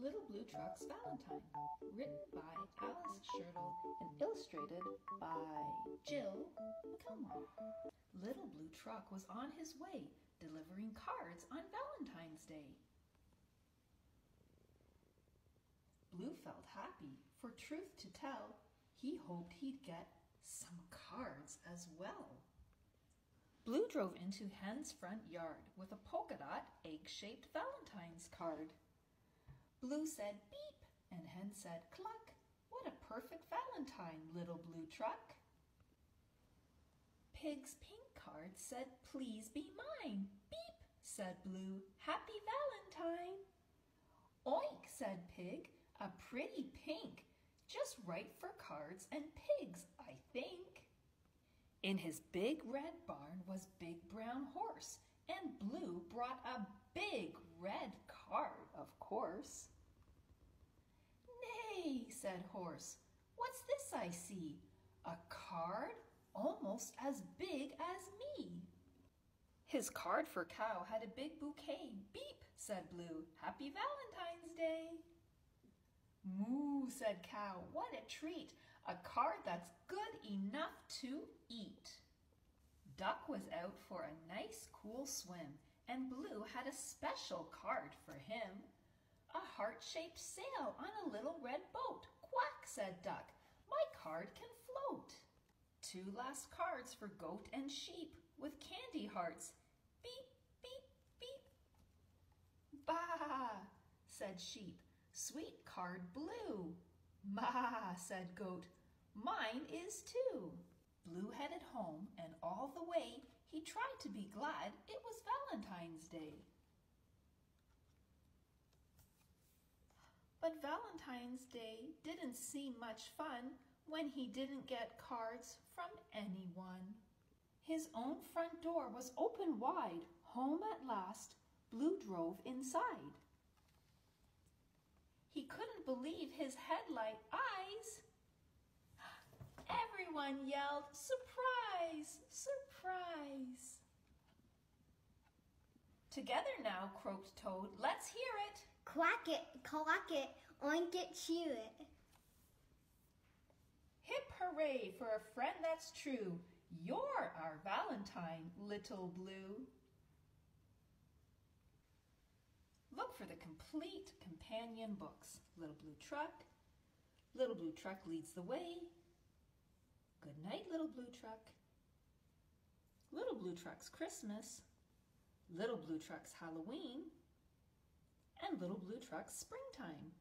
Little Blue Truck's Valentine, written by Alice Schertle and illustrated by Jill McElmurry. Little Blue Truck was on his way delivering cards on Valentine's Day. Blue felt happy, for truth to tell, he hoped he'd get some cards as well. Blue drove into Hen's front yard with a polka dot egg-shaped Valentine's card. Blue said beep and Hen said cluck. What a perfect Valentine, little blue truck. Pig's pink card said please be mine. Beep, said Blue, happy Valentine. Oink, said Pig, a pretty pink, just right for cards and pigs, I think. In his big red barn was Big Brown Horse, and Blue brought a big red card, of course. Nay, said Horse, what's this I see? A card almost as big as me. His card for Cow had a big bouquet. Beep, said Blue, happy Valentine's Day. Moo, said Cow, what a treat, a card that's good enough to eat. Duck was out for a nice cool swim, and Blue had a special card for him. A heart-shaped sail on a little red said Duck, my card can float. Two last cards for goat and sheep with candy hearts. Beep, beep, beep. Bah, said sheep, sweet card blue. Ma, said goat, mine is too. Blue headed home, and all the way he tried to be glad it was Valentine's Day. But Valentine's Day didn't seem much fun when he didn't get cards from anyone. His own front door was open wide. Home at last, Blue drove inside. He couldn't believe his headlight eyes. Everyone yelled, surprise, surprise. Together now, croaked Toad, let's hear it. Quack it, clack it, oink it, chew it. Hip hooray for a friend that's true. You're our Valentine, little blue. Look for the complete companion books. Little Blue Truck. Little Blue Truck leads the way. Good night, Little Blue Truck. Little Blue Truck's Christmas. Little Blue Truck's Halloween and Little Blue Truck's Springtime.